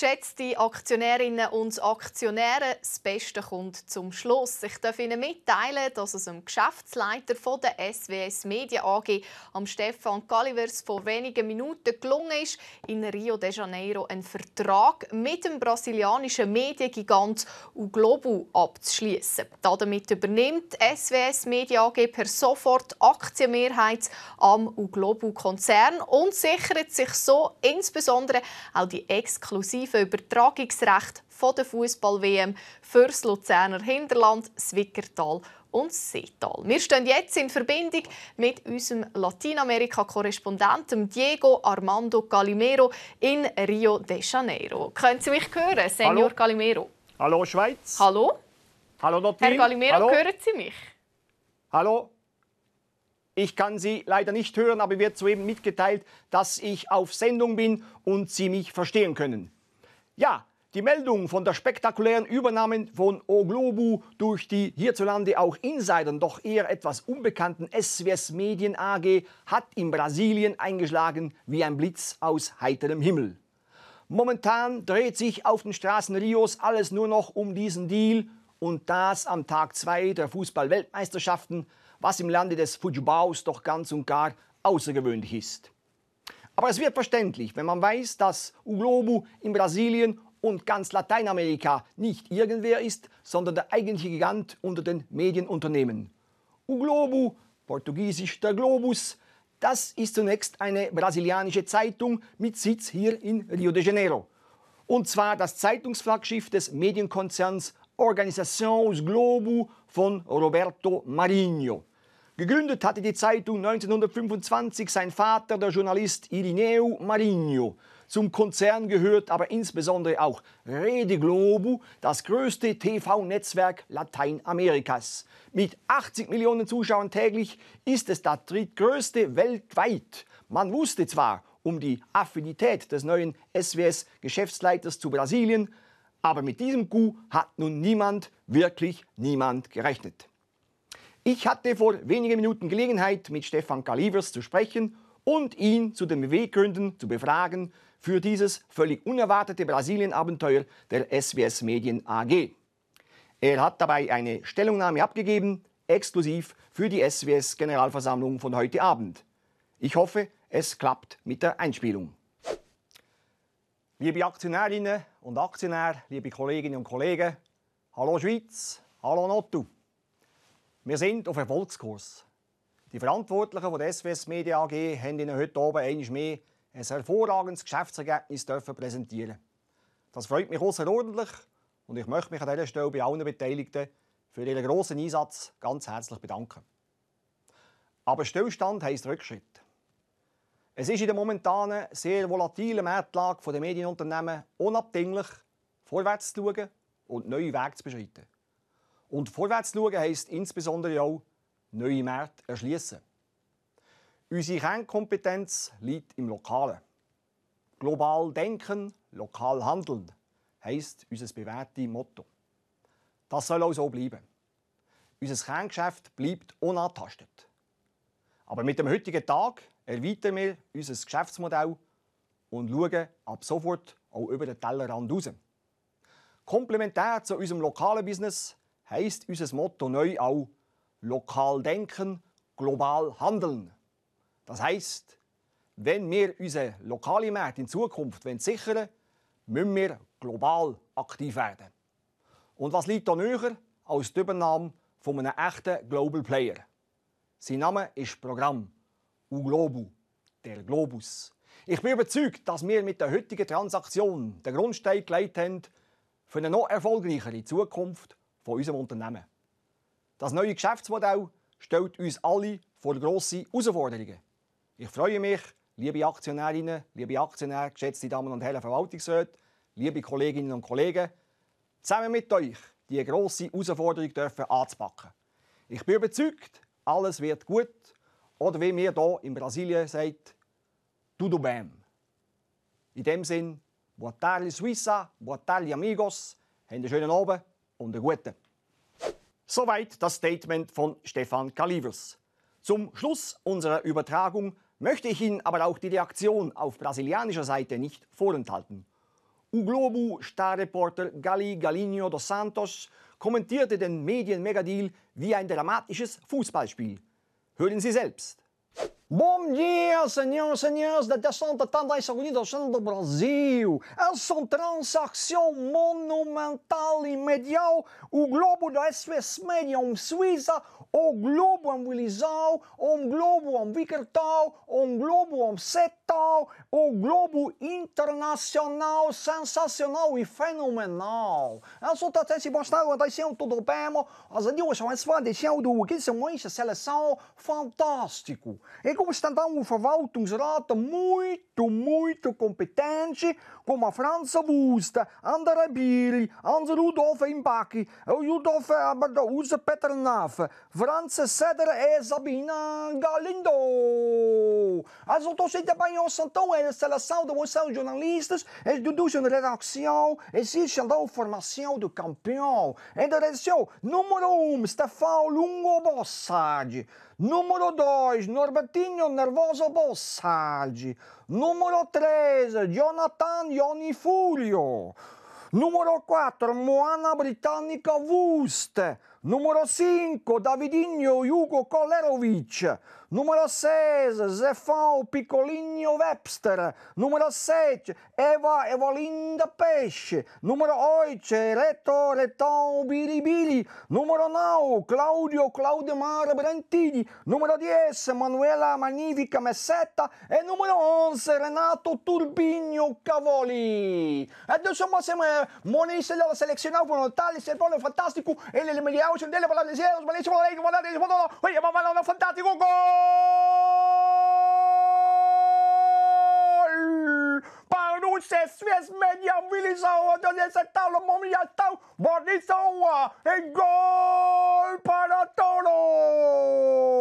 Geschätzte Aktionärinnen und Aktionäre, das Beste kommt zum Schluss. Ich darf Ihnen mitteilen, dass es dem Geschäftsleiter der SWS Media AG, am Stefan Calivers, vor wenigen Minuten gelungen ist, in Rio de Janeiro einen Vertrag mit dem brasilianischen Mediengigant Uglobo abzuschließen. Damit übernimmt SWS Media AG per sofort Aktienmehrheit am Uglobo-Konzern und sichert sich so insbesondere auch die exklusive exklusiven Übertragungsrecht von der Fußball-WM für das Luzerner Hinterland, Swickertal und Seetal. Wir stehen jetzt in Verbindung mit unserem Lateinamerika-Korrespondenten Diego Armando Calimero in Rio de Janeiro. Können Sie mich hören, Senor Hallo. Calimero? Hallo Schweiz. Hallo. Hallo Dotin. Herr Calimero, Hallo. hören Sie mich? Hallo. Ich kann Sie leider nicht hören, aber wird soeben mitgeteilt, dass ich auf Sendung bin und Sie mich verstehen können. Ja, die Meldung von der spektakulären Übernahme von O Globo durch die hierzulande auch Insidern doch eher etwas unbekannten SWS Medien AG hat in Brasilien eingeschlagen wie ein Blitz aus heiterem Himmel. Momentan dreht sich auf den Straßen Rios alles nur noch um diesen Deal und das am Tag 2 der Fußball-Weltmeisterschaften, was im Lande des Fujibaos doch ganz und gar außergewöhnlich ist. Aber es wird verständlich, wenn man weiß, dass Uglobo in Brasilien und ganz Lateinamerika nicht irgendwer ist, sondern der eigentliche Gigant unter den Medienunternehmen. Uglobo, portugiesisch der Globus, das ist zunächst eine brasilianische Zeitung mit Sitz hier in Rio de Janeiro. Und zwar das Zeitungsflaggschiff des Medienkonzerns Organizações Globo von Roberto Marinho. Gegründet hatte die Zeitung 1925 sein Vater, der Journalist Irineu Marinho. Zum Konzern gehört aber insbesondere auch Rede Globo, das größte TV-Netzwerk Lateinamerikas. Mit 80 Millionen Zuschauern täglich ist es das drittgrößte weltweit. Man wusste zwar um die Affinität des neuen SWS-Geschäftsleiters zu Brasilien, aber mit diesem Coup hat nun niemand, wirklich niemand gerechnet. Ich hatte vor wenigen Minuten Gelegenheit, mit Stefan Kalivers zu sprechen und ihn zu den Beweggründen zu befragen für dieses völlig unerwartete Brasilien-Abenteuer der SWS Medien AG. Er hat dabei eine Stellungnahme abgegeben, exklusiv für die SWS-Generalversammlung von heute Abend. Ich hoffe, es klappt mit der Einspielung. Liebe Aktionärinnen und Aktionäre, liebe Kolleginnen und Kollegen, hallo Schweiz, hallo Nottu. Wir sind auf Erfolgskurs. Die Verantwortlichen von der SWS Media AG haben Ihnen heute oben einmal mehr ein hervorragendes Geschäftsergebnis präsentieren Das freut mich außerordentlich und ich möchte mich an dieser Stelle bei allen Beteiligten für ihren grossen Einsatz ganz herzlich bedanken. Aber Stillstand heisst Rückschritt. Es ist in der momentanen sehr volatilen Marktlage der Medienunternehmen unabdinglich, vorwärts zu schauen und neue Wege zu beschreiten. Und vorwärts schauen heisst insbesondere auch neue Märkte erschließen. Unsere Kernkompetenz liegt im Lokalen. Global denken, lokal handeln heisst unser bewährtes Motto. Das soll auch so bleiben. Unser Kerngeschäft bleibt unantastet. Aber mit dem heutigen Tag erweitern wir unser Geschäftsmodell und schauen ab sofort auch über den Tellerrand raus. Komplementär zu unserem lokalen Business heisst unser Motto neu auch lokal denken, global handeln. Das heisst, wenn wir unsere lokale Märkte in Zukunft sichern wollen, müssen wir global aktiv werden. Und was liegt da näher als die Übernahme von einem echten Global Player? Sein Name ist Programm U-Globu, der Globus. Ich bin überzeugt, dass wir mit der heutigen Transaktion den Grundstein gelegt haben für eine noch erfolgreichere Zukunft von unserem Unternehmen. Das neue Geschäftsmodell stellt uns alle vor grosse Herausforderungen. Ich freue mich, liebe Aktionärinnen, liebe Aktionäre, geschätzte Damen und Herren Verwaltungsräte, liebe Kolleginnen und Kollegen, zusammen mit euch diese grosse Herausforderung dürfen anzupacken. Ich bin überzeugt, alles wird gut. Oder wie wir hier in Brasilien sagt, tudo bem. In dem Sinn, boa tarde Suissa, boa tarde amigos, einen schönen Abend und einen guten. Soweit das Statement von Stefan Kalivers. Zum Schluss unserer Übertragung möchte ich Ihnen aber auch die Reaktion auf brasilianischer Seite nicht vorenthalten. O Globo-Starreporter Gali Galinho dos Santos kommentierte den Medienmegadeal wie ein dramatisches Fußballspiel. Hören Sie selbst. Bom dia, senhores, senhores da Atenção da Tendência Unida do Brasil. Essa transação monumental e medial, o globo da SOS Media um Suíça, o globo em Willisau, um globo em Wickertal, um globo em Setal, o globo internacional, sensacional e fenomenal. Essa transação mostrava atenção tudo bem, as duas são as fãs do que são uma seleção fantástico. E como estão um Verwaltungsrat muito, muito competente, como a Franza Busta, André Biri, Hans Rudolf Imbaki, Rudolf Peter Naff, Franz Cedar e Sabina Galindo. As autoridades então é a seleção de vocês jornalistas, é do duas redação, existe a formação do campeão. E direção número 1, um, Stefano Lungo Bossardi. Número 2, Norbertinho Nervoso Bossardi. Número 3, Jonathan Ioni Furio. Número 4, Moana Britannica Wuste. Número 5, Davidinho Hugo Kolerovic. Número 6, Zefão Piccolinho Webster. Número 7, Eva Evolinda Peixe. Número 8, Reto Retão Biribili. Número 9, Claudio Claudemar Brentini. Número 10, Manuela Magnifica Messetta. E número 11, Renato Turbinho Cavoli. Adesso siamo moniste della selezione volontari, se poi fantastico, e Andiamoci in delle parlate di cielo, sbagliamoci, volevo, guardate, guardate, vogliamo parlare fantastico gol! Panusse, Svies, Media, Vilisau, Antonio Settau, Momiastau, Borisau, e gol para Toro!